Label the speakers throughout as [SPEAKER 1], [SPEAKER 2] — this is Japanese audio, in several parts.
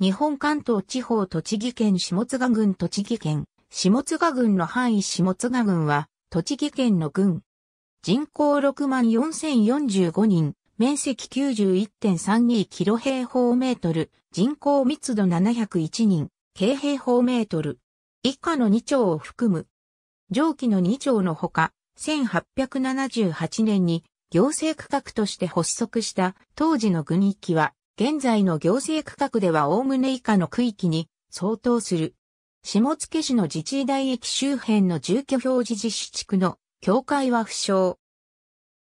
[SPEAKER 1] 日本関東地方栃木県下津賀郡栃木県下津賀郡の範囲下津賀郡は栃木県の郡。人口6万4045人、面積91.32キロ平方メートル、人口密度701人、京平方メートル。以下の2町を含む。上記の2町のほか、1878年に行政区画として発足した当時の郡域は、現在の行政区画ではおおむね以下の区域に相当する。下野市の自治大駅周辺の住居表示実施地区の境界は不詳。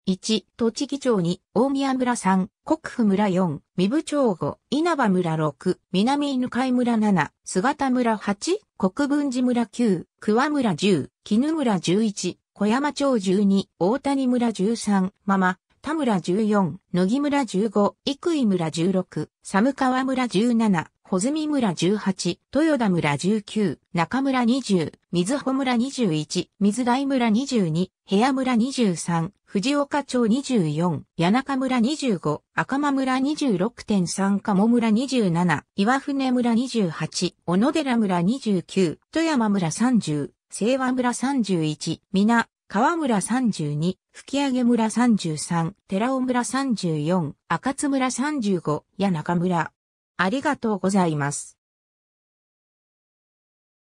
[SPEAKER 1] 1、栃木町2、大宮村3、国府村4、三部町5、稲葉村6、南犬飼村7、姿村8、国分寺村9、桑村10、絹村11、小山町12、大谷村13、ママ、田村14、野木村15、生井村16、寒川村17、穂積村18、豊田村19、中村20、水穂村21、水大村22、部屋村23、藤岡町24、谷中村25、赤間村26.3、鴨村27、岩船村28、小野寺村29、富山村30、清和村31、皆、川村32、吹上村33、寺尾村34、赤津村35、谷中村。ありがとうございます。